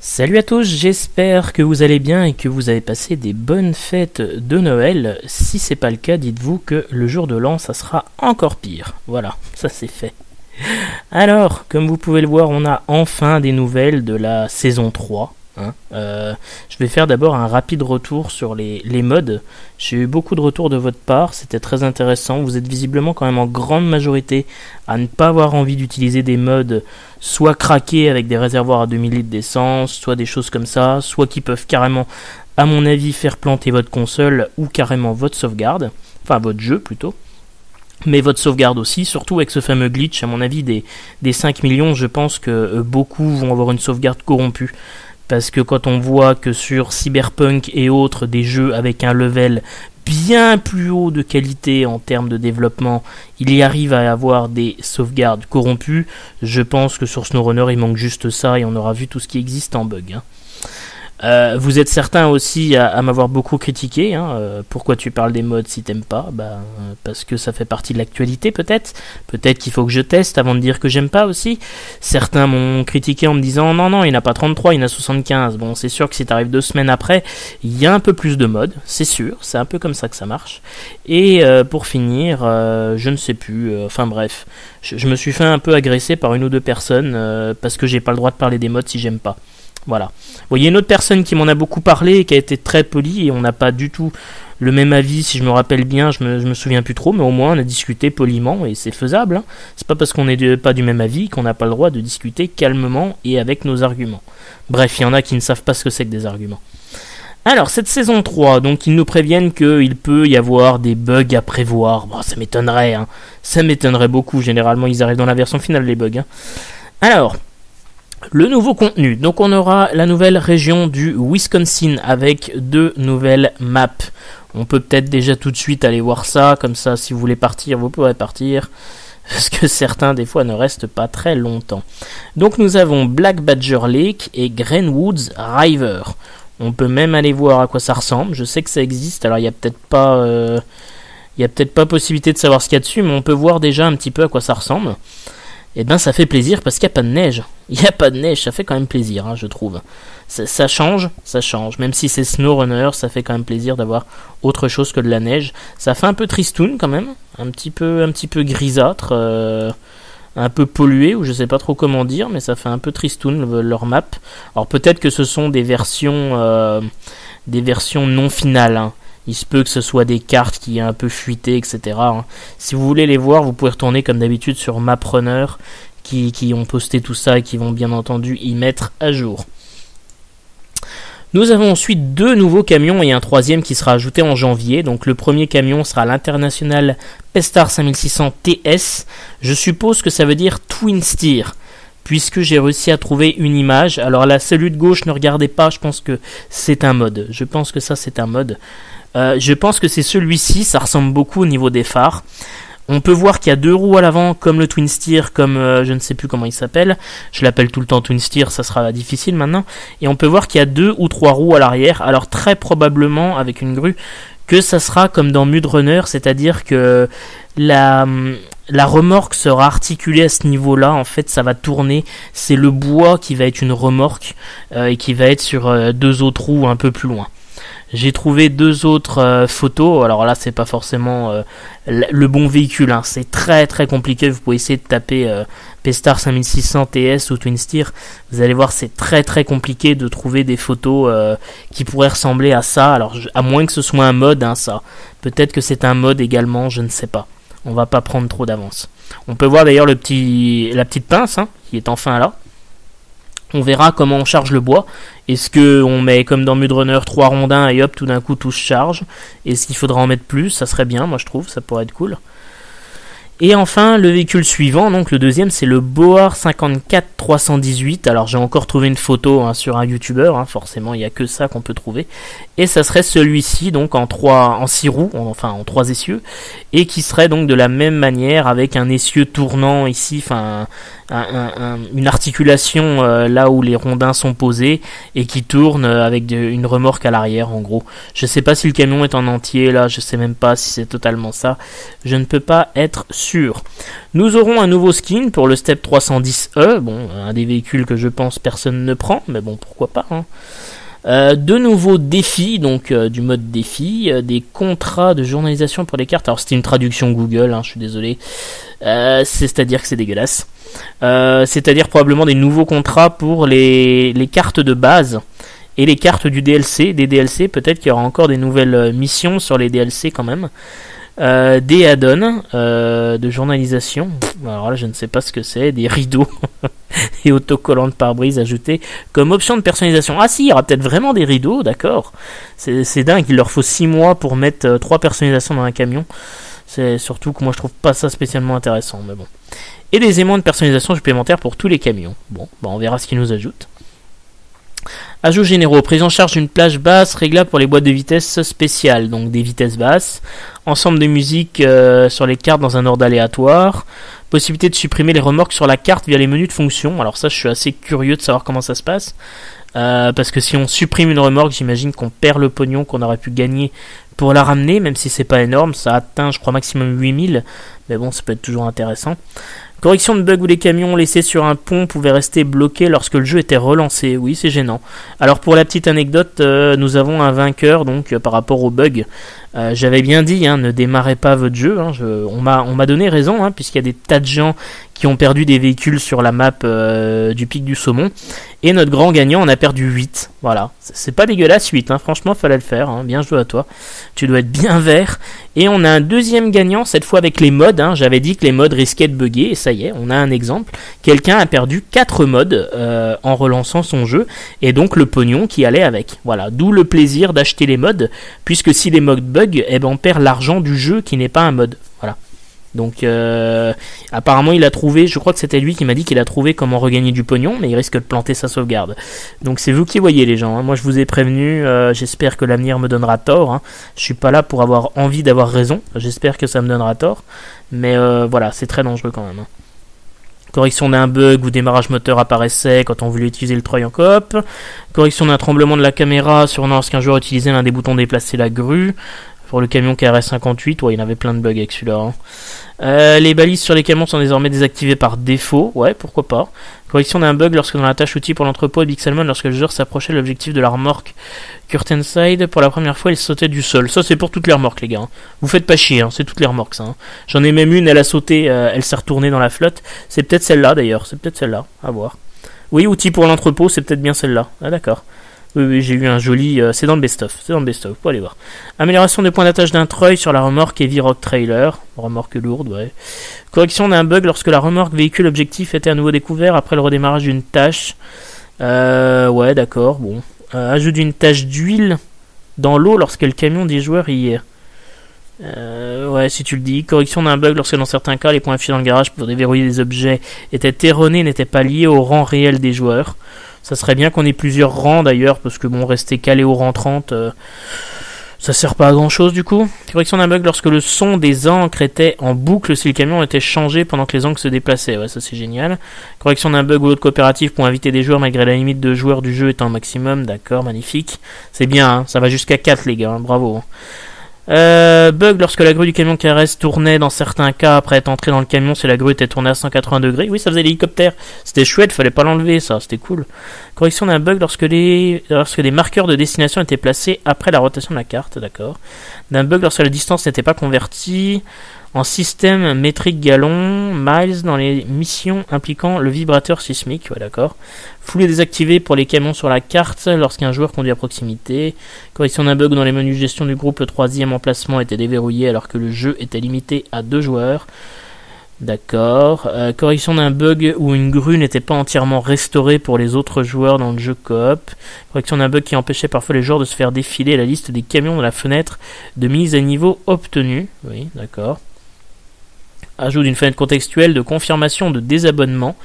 Salut à tous, j'espère que vous allez bien et que vous avez passé des bonnes fêtes de Noël. Si c'est pas le cas, dites-vous que le jour de l'an, ça sera encore pire. Voilà, ça c'est fait. Alors, comme vous pouvez le voir, on a enfin des nouvelles de la saison 3. Hein. Euh, je vais faire d'abord un rapide retour sur les, les modes. J'ai eu beaucoup de retours de votre part, c'était très intéressant. Vous êtes visiblement quand même en grande majorité à ne pas avoir envie d'utiliser des modes soit craqués avec des réservoirs à 2000 litres d'essence, soit des choses comme ça, soit qui peuvent carrément, à mon avis, faire planter votre console ou carrément votre sauvegarde, enfin votre jeu plutôt mais votre sauvegarde aussi, surtout avec ce fameux glitch, à mon avis, des, des 5 millions, je pense que euh, beaucoup vont avoir une sauvegarde corrompue parce que quand on voit que sur Cyberpunk et autres des jeux avec un level bien plus haut de qualité en termes de développement, il y arrive à avoir des sauvegardes corrompues, je pense que sur SnowRunner il manque juste ça et on aura vu tout ce qui existe en bug. Hein. Euh, vous êtes certain aussi à, m'avoir beaucoup critiqué. Hein, euh, pourquoi tu parles des modes si t'aimes pas? Bah euh, parce que ça fait partie de l'actualité peut-être. Peut-être qu'il faut que je teste avant de dire que j'aime pas aussi. Certains m'ont critiqué en me disant non non il n'a pas 33, il en a 75. Bon c'est sûr que si t'arrives deux semaines après, il y a un peu plus de modes, c'est sûr. C'est un peu comme ça que ça marche. Et pour finir, je ne sais plus. enfin bref, je, je, me suis fait un peu agresser par une ou deux personnes parce que j'ai pas le droit de parler des modes si j'aime pas. Voilà. il y a une autre personne qui m'en a beaucoup parlé et qui a été très polie et on n'a pas du tout le même avis, si je me rappelle bien, je me, me souviens plus trop, mais au moins on a discuté poliment et c'est faisable. Hein. C'est pas parce qu'on n'est pas du même avis qu'on n'a pas le droit de discuter calmement et avec nos arguments. Bref, il y en a qui ne savent pas ce que c'est que des arguments. Alors, cette saison 3, donc ils nous préviennent qu'il peut y avoir des bugs à prévoir. Bon, ça m'étonnerait, hein. Ça m'étonnerait beaucoup. Généralement, ils arrivent dans la version finale, les bugs. Hein. Alors, le nouveau contenu, donc on aura la nouvelle région du Wisconsin avec deux nouvelles maps. On peut peut-être déjà tout de suite aller voir ça, comme ça si vous voulez partir, vous pourrez partir. Parce que certains des fois ne restent pas très longtemps. Donc nous avons Black Badger Lake et Greenwoods River. On peut même aller voir à quoi ça ressemble. Je sais que ça existe, alors il n'y a peut-être pas... Euh, a peut-être pas possibilité de savoir ce qu'il y a dessus, mais on peut voir déjà un petit peu à quoi ça ressemble eh ben ça fait plaisir parce qu'il n'y a pas de neige. Il n'y a pas de neige, ça fait quand même plaisir, hein, je trouve. Ça, change, ça change. Même si c'est SnowRunner, ça fait quand même plaisir d'avoir autre chose que de la neige. Ça fait un peu tristoun quand même, un petit peu, un petit peu grisâtre, euh, un peu pollué, ou je sais pas trop comment dire, mais ça fait un peu tristoun leur map. Alors peut-être que ce sont des versions, euh, des versions non finales. Hein. Il se peut que ce soit des cartes qui aient un peu fuité, etc. Hein. Si vous voulez les voir, vous pouvez retourner comme d'habitude sur MapRunner qui, qui ont posté tout ça et qui vont bien entendu y mettre à jour. Nous avons ensuite deux nouveaux camions et un troisième qui sera ajouté en janvier. Donc le premier camion sera l'International Pestar 5600 TS. Je suppose que ça veut dire Twin Steer puisque j'ai réussi à trouver une image. Alors la cellule de gauche, ne regardez pas, je pense que c'est un mode. Je pense que ça c'est un mode. Euh, je pense que c'est celui-ci, ça ressemble beaucoup au niveau des phares. On peut voir qu'il y a deux roues à l'avant, comme le Twin Steer, comme euh, je ne sais plus comment il s'appelle. Je l'appelle tout le temps Twin Steer, ça sera difficile maintenant. Et on peut voir qu'il y a deux ou trois roues à l'arrière. Alors très probablement avec une grue que ça sera comme dans Mud Runner, c'est-à-dire que la, la remorque sera articulée à ce niveau-là. En fait, ça va tourner. C'est le bois qui va être une remorque euh, et qui va être sur deux autres roues un peu plus loin. J'ai trouvé deux autres euh, photos. Alors là, c'est pas forcément euh, le bon véhicule. Hein. C'est très très compliqué. Vous pouvez essayer de taper euh, P-Star 5600 TS ou Twin Steer. Vous allez voir, c'est très très compliqué de trouver des photos qui pourraient ressembler à ça. Alors, à moins que ce soit un mode, hein, ça. Peut-être que c'est un mode également, je ne sais pas. On va pas prendre trop d'avance. On peut voir d'ailleurs le petit, la petite pince hein, qui est enfin là. On verra comment on charge le bois. Est-ce qu'on met comme dans Mudrunner trois rondins et hop tout d'un coup tout se charge? Est-ce qu'il faudra en mettre plus? Ça serait bien, moi je trouve, ça pourrait être cool. Et enfin, le véhicule suivant, donc le deuxième, c'est le Boar 54 318. Alors j'ai encore trouvé une photo hein, sur un YouTuber, hein, forcément il n'y a que ça qu'on peut trouver. Et ça serait celui-ci, donc en trois, en six roues, enfin en trois essieux, et qui serait donc de la même manière avec un essieu tournant ici, enfin une articulation euh, là où les rondins sont posés et qui tourne avec une remorque à l'arrière en gros. Je sais pas si le camion est en entier là, je sais même pas si c'est totalement ça. Je ne peux pas être sûr. Nous aurons un nouveau skin pour le Step 310E, bon, un des véhicules que je pense personne ne prend, mais bon, pourquoi pas. Hein. Euh, de nouveaux défis, donc euh, du mode défi, euh, des contrats de journalisation pour les cartes. Alors c'était une traduction Google, hein, je suis désolé. C'est-à-dire que c'est dégueulasse. C'est-à-dire probablement des nouveaux contrats pour les, les, cartes de base et les cartes du DLC. Des DLC, peut-être qu'il y aura encore des nouvelles missions sur les DLC quand même. Euh, des add-ons euh, de journalisation. Alors là, je ne sais pas ce que c'est. Des rideaux et autocollants de pare-brise ajoutés comme option de personnalisation. Ah si, il y aura peut-être vraiment des rideaux, d'accord. C'est dingue, il leur faut 6 mois pour mettre 3 euh, personnalisations dans un camion. C'est surtout que moi je trouve pas ça spécialement intéressant, mais bon. Et des aimants de personnalisation supplémentaires pour tous les camions. Bon, bah on verra ce qu'ils nous ajoutent. Ajouts généraux, prise en charge d'une plage basse réglable pour les boîtes de vitesse spéciales, donc des vitesses basses, ensemble de musique euh, sur les cartes dans un ordre aléatoire, possibilité de supprimer les remorques sur la carte via les menus de fonction. Alors ça, je suis assez curieux de savoir comment ça se passe, euh, parce que si on supprime une remorque, j'imagine qu'on perd le pognon qu'on aurait pu gagner pour la ramener, même si c'est pas énorme, ça atteint, je crois, maximum 8000, mais bon, ça peut être toujours intéressant. Correction de bug où les camions laissés sur un pont pouvaient rester bloqués lorsque le jeu était relancé. Oui, c'est gênant. Alors pour la petite anecdote, euh, nous avons un vainqueur donc euh, par rapport au bug. Euh, j'avais bien dit, hein, ne démarrez pas votre jeu. Hein, on m'a donné raison, hein, puisqu'il y a des tas de gens qui ont perdu des véhicules sur la map du pic du saumon. Et notre grand gagnant en a perdu 8. Voilà. C'est pas dégueulasse 8. Hein. Franchement, fallait le faire. Hein. Bien joué à toi. Tu dois être bien vert. Et on a un deuxième gagnant, cette fois avec les modes. Hein. J'avais dit que les modes risquaient de bugger. Et ça y est, on a un exemple. Quelqu'un a perdu 4 modes euh, en relançant son jeu. Et donc le pognon qui allait avec. Voilà. D'où le plaisir d'acheter les modes. Puisque si les modes bug, eh ben, on perd l'argent du jeu qui n'est pas un mode. Donc euh, apparemment il a trouvé, je crois que c'était lui qui m'a dit qu'il a trouvé comment regagner du pognon, mais il risque de planter sa sauvegarde. Donc c'est vous qui voyez les gens, hein. moi je vous ai prévenu, euh, j'espère que l'avenir me donnera tort. Hein. Je suis pas là pour avoir envie d'avoir raison, j'espère que ça me donnera tort, mais euh, voilà, c'est très dangereux quand même. Hein. Correction d'un bug ou démarrage moteur apparaissait quand on voulait utiliser le Troy en coop. Correction d'un tremblement de la caméra sur lorsqu'un joueur utilisait l'un des boutons déplacer la grue. Pour le camion KRS-58, ouais, il y en avait plein de bugs avec celui-là. Hein. Euh, les balises sur les camions sont désormais désactivées par défaut. Ouais, pourquoi pas. Correction d'un bug lorsque dans la tâche outil pour l'entrepôt Big Salmon, lorsque le joueur s'approchait de l'objectif de la remorque Curtainside, pour la première fois, il sautait du sol. Ça, c'est pour toutes les remorques, les gars. Hein. Vous faites pas chier, hein. c'est toutes les remorques, ça. J'en ai même une, elle a sauté, euh, elle s'est retournée dans la flotte. C'est peut-être celle-là, d'ailleurs. C'est peut-être celle-là. À voir. Oui, outil pour l'entrepôt, c'est peut-être bien celle-là. Ah, d'accord. Oui, oui, j'ai eu un joli. Euh, c'est dans le best-of. C'est dans le best-of. Vous aller voir. Amélioration des points d'attache d'un treuil sur la remorque Heavy Rock Trailer. Remorque lourde, ouais. Correction d'un bug lorsque la remorque véhicule objectif était à nouveau découvert après le redémarrage d'une tâche. Euh, ouais, d'accord. Bon. Euh, ajout d'une tâche d'huile dans l'eau lorsque le camion des joueurs y est. Euh, ouais, si tu le dis. Correction d'un bug lorsque dans certains cas les points affichés dans le garage pour déverrouiller des objets étaient erronés, n'étaient pas liés au rang réel des joueurs. Ça serait bien qu'on ait plusieurs rangs d'ailleurs, parce que bon, rester calé au rang 30, euh, ça sert pas à grand chose du coup. Correction d'un bug lorsque le son des encres était en boucle si le camion était changé pendant que les encres se déplaçaient. Ouais, ça c'est génial. Correction d'un bug ou autre coopératif pour inviter des joueurs malgré la limite de joueurs du jeu étant maximum. D'accord, magnifique. C'est bien, hein. ça va jusqu'à 4 les gars, hein. bravo. Euh, bug lorsque la grue du camion KRS tournait dans certains cas après être entré dans le camion si la grue était tournée à 180 degrés. Oui, ça faisait l'hélicoptère. C'était chouette, fallait pas l'enlever ça, c'était cool. Correction d'un bug lorsque les, lorsque les marqueurs de destination étaient placés après la rotation de la carte, d'accord. D'un bug lorsque la distance n'était pas convertie en système métrique gallon, miles dans les missions impliquant le vibrateur sismique, ouais d'accord. Foulée désactivée pour les camions sur la carte lorsqu'un joueur conduit à proximité. Correction d'un bug dans les menus gestion du groupe, le troisième emplacement était déverrouillé alors que le jeu était limité à deux joueurs. D'accord. Euh, correction d'un bug où une grue n'était pas entièrement restaurée pour les autres joueurs dans le jeu coop. Correction d'un bug qui empêchait parfois les joueurs de se faire défiler la liste des camions dans la fenêtre de mise à niveau obtenue. Oui, d'accord. Ajout d'une fenêtre contextuelle de confirmation de désabonnement.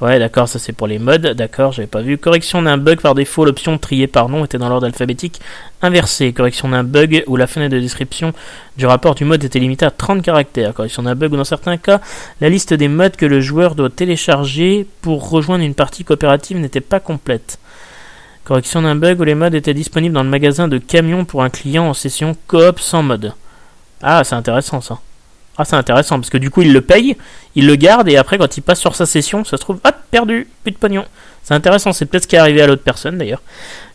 Ouais, d'accord, ça c'est pour les modes, d'accord, j'avais pas vu. Correction d'un bug par défaut, l'option trier par nom était dans l'ordre alphabétique inversé. Correction d'un bug où la fenêtre de description du rapport du mode était limitée à 30 caractères. Correction d'un bug où dans certains cas, la liste des modes que le joueur doit télécharger pour rejoindre une partie coopérative n'était pas complète. Correction d'un bug où les modes étaient disponibles dans le magasin de camions pour un client en session coop sans mode. Ah, c'est intéressant ça. Ah, c'est intéressant parce que du coup, il le paye, il le garde et après, quand il passe sur sa session, ça se trouve, hop, perdu, plus de pognon. C'est intéressant, c'est peut-être ce qui est arrivé à l'autre personne d'ailleurs.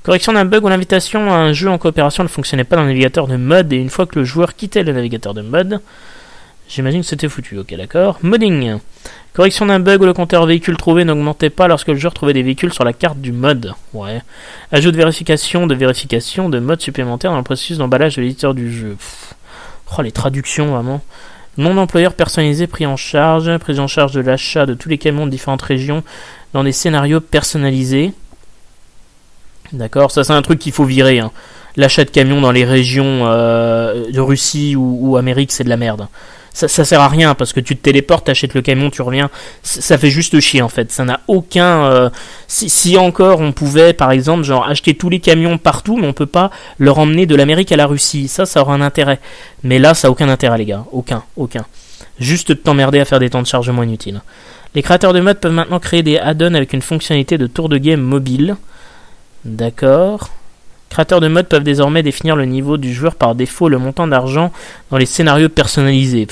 Correction d'un bug où l'invitation à un jeu en coopération ne fonctionnait pas dans le navigateur de mode et une fois que le joueur quittait le navigateur de mode, j'imagine que c'était foutu. Ok, d'accord. Modding. Correction d'un bug où le compteur véhicule trouvé n'augmentait pas lorsque le joueur trouvait des véhicules sur la carte du mode. Ouais. Ajout de vérification, de vérification, de mode supplémentaire dans le processus d'emballage de l'éditeur du jeu. Oh, les traductions, vraiment. Nom d'employeur personnalisé pris en charge, prise en charge de l'achat de tous les camions de différentes régions dans des scénarios personnalisés. D'accord, ça c'est un truc qu'il faut virer. Hein. L'achat de camions dans les régions euh, de Russie ou Amérique, c'est de la merde ça, sert à rien parce que tu te téléportes, t'achètes le camion, tu reviens. Ça fait juste chier en fait. Ça n'a aucun. Euh, si, encore on pouvait, par exemple, genre acheter tous les camions partout, mais on peut pas leur emmener de l'Amérique à la Russie. Ça, ça aura un intérêt. Mais là, ça a aucun intérêt, les gars. Aucun, aucun. Juste t'emmerder à faire des temps de chargement inutiles. Les créateurs de mode peuvent maintenant créer des add-ons avec une fonctionnalité de tour de game mobile. D'accord. Créateurs de mode peuvent désormais définir le niveau du joueur par défaut, le montant d'argent dans les scénarios personnalisés.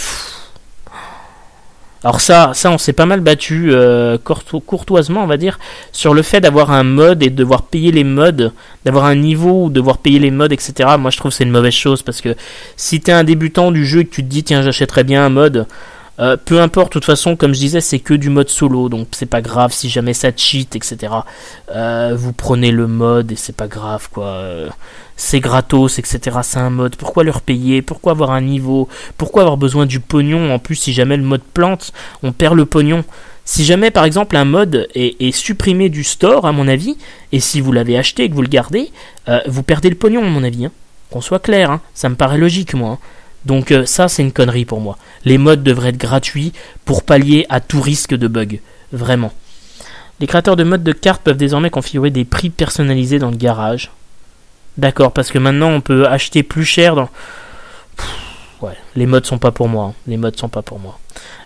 Alors ça, ça on s'est pas mal battu euh, courtoisement, on va dire, sur le fait d'avoir un mode et de devoir payer les modes, d'avoir un niveau ou devoir payer les modes, etc. Moi je trouve c'est une mauvaise chose parce que si t'es un débutant du jeu et que tu te dis tiens j'achèterais bien un mode, euh, peu importe, de toute façon, comme je disais, c'est que du mode solo, donc c'est pas grave si jamais ça cheat, etc. Euh, vous prenez le mode et c'est pas grave, quoi. Euh, c'est gratos, etc. C'est un mode. Pourquoi leur payer Pourquoi avoir un niveau? Pourquoi avoir besoin du pognon? En plus, si jamais le mode plante, on perd le pognon. Si jamais, par exemple, un mode est, supprimé du store, à mon avis, et si vous l'avez acheté et que vous le gardez, vous perdez le pognon, à mon avis. Hein. Qu'on soit clair, hein. ça me paraît logique, moi. Hein. Donc euh, ça, c'est une connerie pour moi. Les modes devraient être gratuits pour pallier à tout risque de bug. Vraiment. Les créateurs de modes de cartes peuvent désormais configurer des prix personnalisés dans le garage. D'accord, parce que maintenant on peut acheter plus cher dans... ouais, les modes sont pas pour moi. Hein. Les modes sont pas pour moi.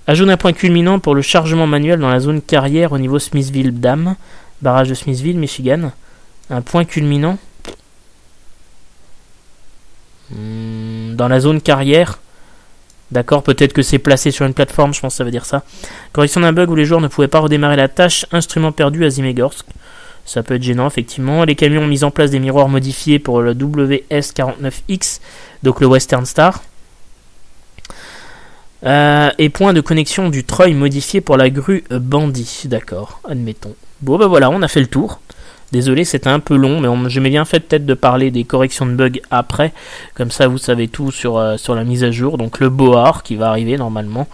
Ajoute un point culminant pour le chargement manuel dans la zone carrière au niveau Smithville Dam, barrage de Smithville, Michigan. Un point culminant. Hmm, dans la zone carrière. D'accord, peut-être que c'est placé sur une plateforme, je pense que ça veut dire ça. Correction d'un bug où les joueurs ne pouvaient pas redémarrer la tâche instrument perdu à Zimegorsk. Ça peut être gênant, effectivement. Les camions ont mis en place des miroirs modifiés pour le WS49X, donc le Western Star. Euh, et point de connexion du Troy modifié pour la grue Bandit. D'accord, admettons. Bon, bah voilà, on a fait le tour. Désolé, c'était un peu long, mais je m'ai bien fait peut-être de parler des corrections de bugs après. Comme ça, vous savez tout sur, euh, la mise à jour. Donc le Boar qui va arriver normalement.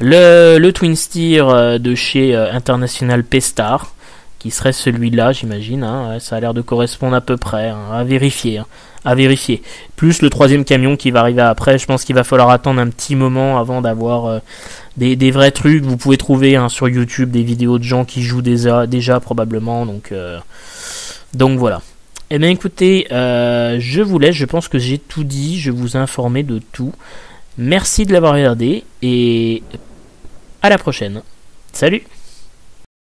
Le, le Twin Steer euh, de chez euh, International P-Star, qui serait celui-là, j'imagine. Hein. ça a l'air de correspondre à peu près. Hein. à vérifier. Hein. à vérifier. Plus le troisième camion qui va arriver après. Je pense qu'il va falloir attendre un petit moment avant d'avoir des, des, vrais trucs. Vous pouvez trouver sur YouTube des vidéos de gens qui jouent déjà, probablement. Donc donc voilà. Eh bien écoutez, euh, je vous laisse, je pense que j'ai tout dit, je vous ai informé de tout. Merci de l'avoir regardé et à la prochaine. Salut